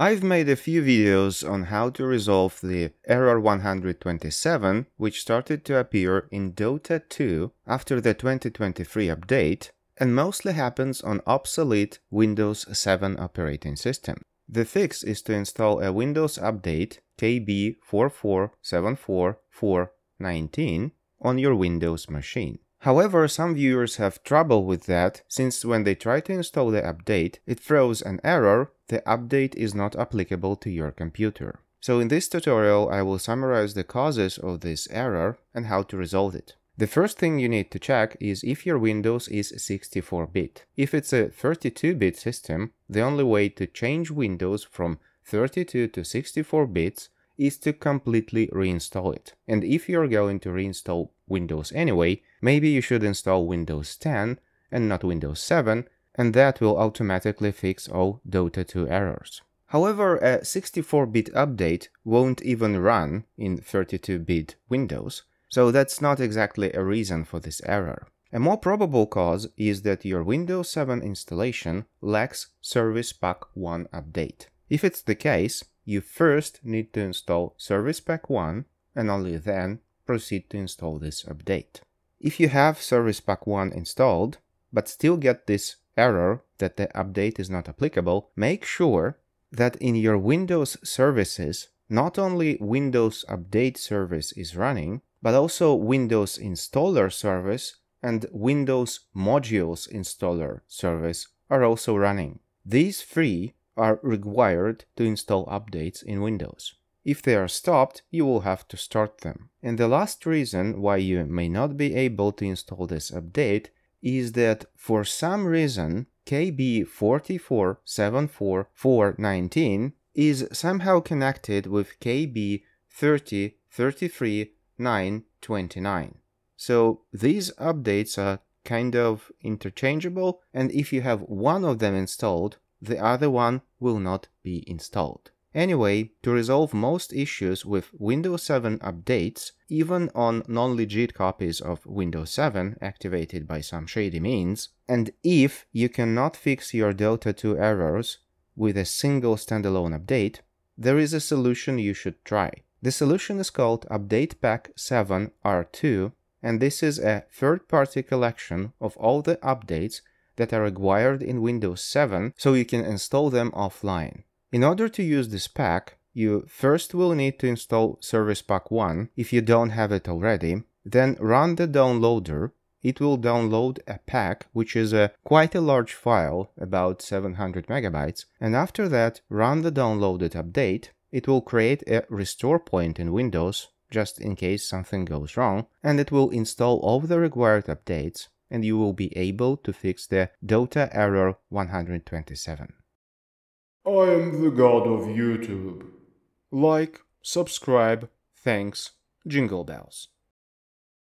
I've made a few videos on how to resolve the error 127 which started to appear in Dota 2 after the 2023 update and mostly happens on obsolete Windows 7 operating system. The fix is to install a Windows Update KB4474419 on your Windows machine. However, some viewers have trouble with that since when they try to install the update, it throws an error, the update is not applicable to your computer. So in this tutorial I will summarize the causes of this error and how to resolve it. The first thing you need to check is if your Windows is 64-bit. If it's a 32-bit system, the only way to change Windows from 32 to 64 bits is to completely reinstall it. And if you're going to reinstall Windows anyway, maybe you should install Windows 10 and not Windows 7, and that will automatically fix all Dota 2 errors. However, a 64-bit update won't even run in 32-bit Windows, so that's not exactly a reason for this error. A more probable cause is that your Windows 7 installation lacks Service Pack 1 update. If it's the case, you first need to install Service Pack 1 and only then proceed to install this update. If you have Service Pack 1 installed, but still get this error that the update is not applicable, make sure that in your Windows services, not only Windows Update service is running, but also Windows Installer service and Windows Modules Installer service are also running. These three are required to install updates in Windows. If they are stopped, you will have to start them. And the last reason why you may not be able to install this update is that for some reason KB4474419 is somehow connected with KB3033929. So these updates are kind of interchangeable and if you have one of them installed, the other one will not be installed. Anyway, to resolve most issues with Windows 7 updates, even on non-legit copies of Windows 7 activated by some shady means, and if you cannot fix your Dota 2 errors with a single standalone update, there is a solution you should try. The solution is called Update Pack 7 R2, and this is a third-party collection of all the updates that are required in Windows 7 so you can install them offline. In order to use this pack, you first will need to install Service Pack 1 if you don't have it already, then run the downloader. It will download a pack, which is a quite a large file, about 700 megabytes, and after that run the downloaded update. It will create a restore point in Windows, just in case something goes wrong, and it will install all the required updates and you will be able to fix the Dota error 127. I am the god of YouTube. Like, subscribe, thanks, jingle bells.